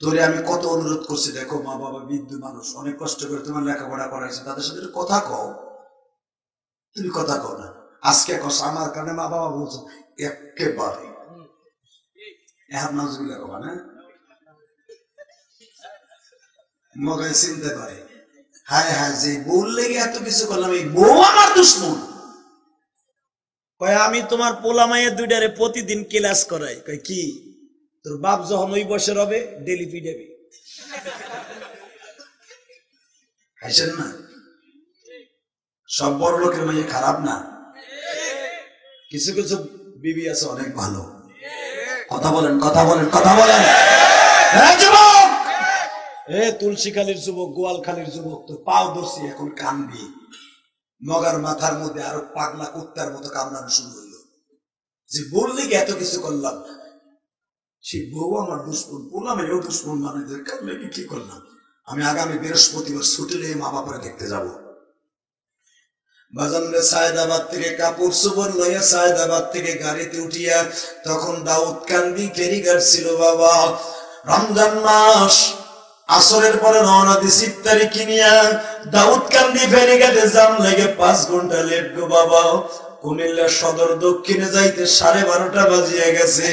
তোরে আমি কত অনুরোধ করছি দেখো মা বাবা বৃদ্ধ মানুষ অনেক কষ্ট করে তোমার লেখাপড়া করাইছে তাদের সাথে কথা কও। তুমি কথা কও না। আজকে কস আমার কারণে মা বাবা বলছো একেবারে। এখন নাজগুলা কবা না? মগায় চিন্তা করে হায় হায়, যে বউ লেগে এত কিছু করলাম, এই বউ আমার দুশ্মন। কয়, আমি তোমার পোলা মাইয়ের দুইটারে প্রতিদিন ক্লাস করাই। কয়, কি? তোর বাপ যখন ওই বছর হবে ডেলি পিডাবি খাইছেন না? সব বড় লোকের মেয়ে খারাপ না? কিছু কিছু বিবি আছে অনেক ভালো। কথা বলেন কথা বলেন কথা বলেন। যুবক! এ তুলসী খালির যুবক, গোয়াল খালির যুবক তো পাও ধরছি, এখন কানবি। মগার মাথার মধ্যে আরও পাগলা কুত্তার মতো কামড়ানো শুরু হইল। যে বললি এত কিছু করলাম, সেই বউ আমার দুশ্মন বললাম এও দুশ্মন মানে কি করলাম? আমি আগামী বৃহস্পতিবার ছুটি নিয়ে মা বাবারে দেখতে যাব। বাজানরে সায়দাবাদ থেকে কাপড় সুবর লইয়া সায়দাবাদ থেকে গাড়িতে উঠিয়া তখন দাউদ কান্দি ফেরিঘাট ছিল বাবা। রমজান মাস আসরের পরে রওনা দিছি ইফতারি কিনিয়া দাউদ কান্দি ফেরিঘাটে জাম লেগে পাঁচ ঘণ্টা লেট গো বাবা। কুমিল্লা সদর দক্ষিণে যাইতে সাড়ে বারোটা বাজিয়ে গেছে।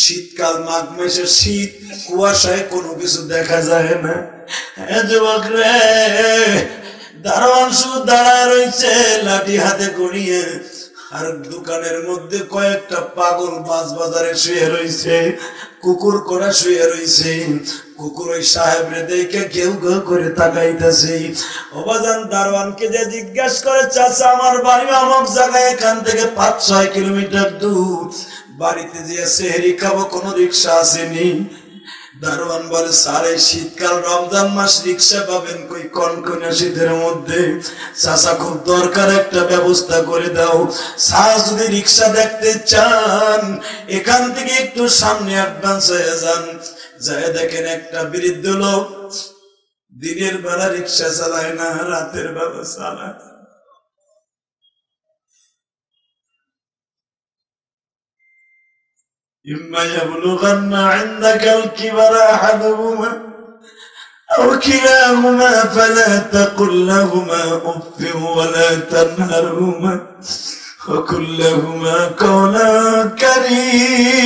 শীতকাল, মাঘ মাসের শীত, কুয়াশায় কোনো কিছু দেখা যায় না। যুবক রে, দারোয়ান শুধু দাঁড়ায় রয়েছে, লাঠি হাতে গড়িয়ে। আর দোকানের মধ্যে কয়েকটা পাগল মাছ বাজারে শুয়ে রয়েছে, কুকুর করা শুয়ে রয়েছে। পাঁচ, ছয় কিলোমিটার দূর। বাড়িতে যে কোনো রিক্সা বলে সারে শীতকাল রমজান মাস, রিক্সা পাবেন কই কনকনে শীতের মধ্যে? চাষা খুব দরকার একটা ব্যবস্থা করে দাও। চা যদি রিক্সা দেখতে চান, এখান থেকে একটু সামনে অ্যাডভান্স হয়ে যান। যায় দেখেন একটা বৃদ্ধ লোক দিনের বেলা রিক্সা চালায় না রাতের বেলা চালায় إما يبلغن عندك الكبر أحدهما أو كلاهما فلا تقل لهما أف ولا تنهرهما وقل لهما قولا كريما